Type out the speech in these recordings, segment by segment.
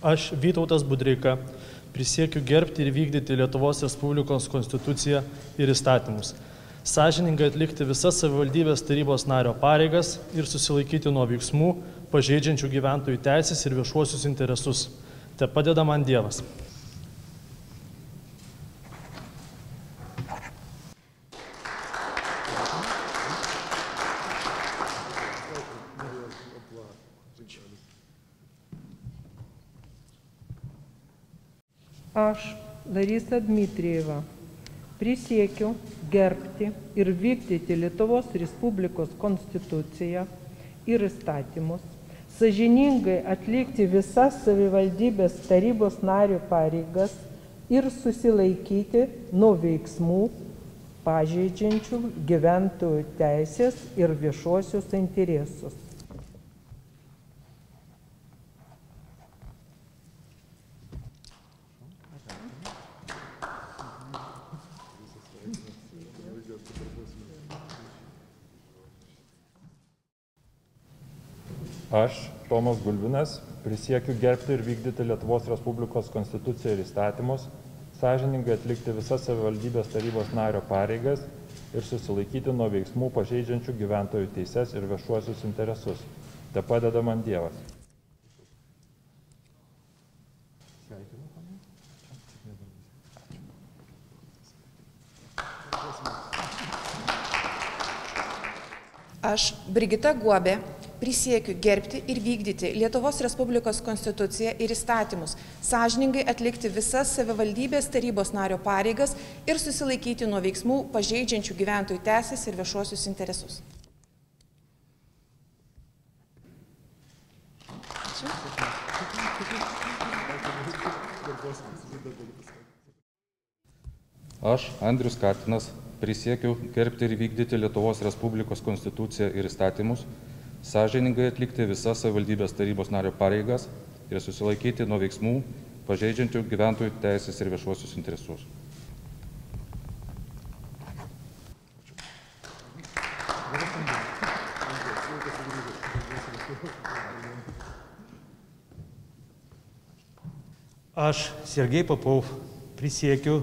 Aš, Vytautas Budreika, prisiekiu gerbti ir vykdyti Lietuvos Respublikos konstituciją ir įstatymus, sąžiningai atlikti visas savivaldybės tarybos nario pareigas ir susilaikyti nuo veiksmų, pažeidžiančių gyventojų teisės ir viešuosius interesus. Te padeda man Dievas. Aš, Larisa Dmitrieva, prisiekiu gerbti ir vykdyti Lietuvos Respublikos konstituciją ir įstatymus, sažiningai atlikti visas savivaldybės tarybos nario pareigas ir susilaikyti nuo veiksmų pažeidžiančių gyventojų teisės ir viešuosius interesus. Aš, Tomas Gulbinas, prisiekiu gerbti ir vykdyti Lietuvos Respublikos konstituciją ir įstatymus, sąžiningai atlikti visas savivaldybės tarybos nario pareigas ir susilaikyti nuo veiksmų pažeidžiančių gyventojų teises ir viešuosius interesus. Te padeda man Dievas. Aš, Brigita Guobė, prisiekiu gerbti ir vykdyti Lietuvos Respublikos konstituciją ir įstatymus, sąžiningai atlikti visas savivaldybės tarybos nario pareigas ir susilaikyti nuo veiksmų pažeidžiančių gyventojų teisės ir viešuosius interesus. Aš, Andrius Katinas, prisiekiu gerbti ir vykdyti Lietuvos Respublikos konstituciją ir įstatymus, sąžiningai atlikti visas savivaldybės tarybos nario pareigas ir susilaikyti nuo veiksmų, pažeidžiančių gyventojų teisės ir viešuosius interesus. Aš, Sergei Popov, prisiekiu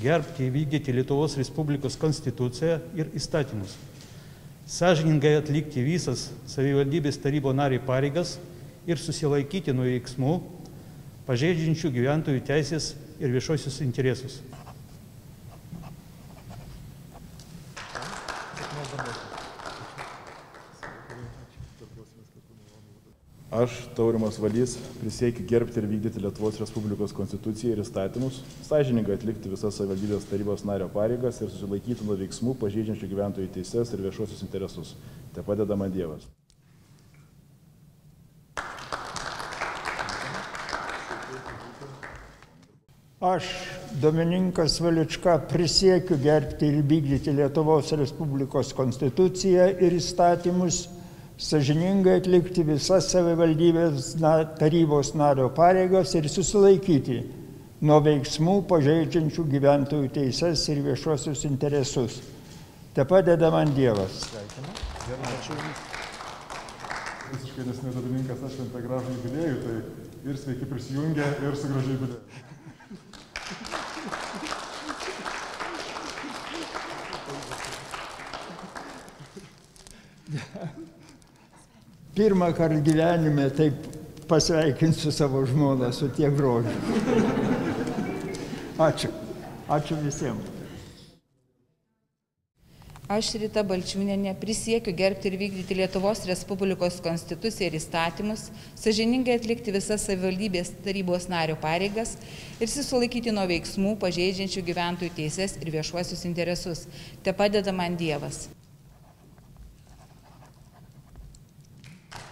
gerbti ir vykdyti Lietuvos Respublikos konstituciją ir įstatymus, sąžiningai atlikti visas savivaldybės tarybo nariai pareigas ir susilaikyti nuo veiksmų, pažeidžiančių gyventojų teisės ir viešosius interesus. Aš, Taurimas Valys, prisiekiu gerbti ir vykdyti Lietuvos Respublikos konstituciją ir įstatymus, sąžininkai atlikti visas savivaldybės tarybos nario pareigas ir susilaikyti nuo veiksmų pažeidžiančių gyventojų teises ir viešuosius interesus. Te padeda man Dievas. Aš, Domininkas Valička, prisiekiu gerbti ir vykdyti Lietuvos Respublikos konstituciją ir įstatymus, sažiningai atlikti visas savivaldybės na, tarybos nario pareigas ir susilaikyti nuo veiksmų pažeidžiančių gyventojų teises ir viešuosius interesus. Te padeda man Dievas. Ačiū. Visiškai nesnei Domininkas atšventė gražų jubiliejų, tai ir sveiki prisijungę ir su gražiai jubiliejų. Pirmą kartą gyvenime taip pasveikinsiu savo žmoną su tiek grožiu. Ačiū. Ačiū visiems. Aš Rita Balčiūnenė prisiekiu gerbti ir vykdyti Lietuvos Respublikos konstituciją ir įstatymus, sažiningai atlikti visas savivaldybės tarybos nario pareigas ir susilaikyti nuo veiksmų pažeidžiančių gyventojų teises ir viešuosius interesus. Te padeda man Dievas.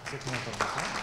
関本すね。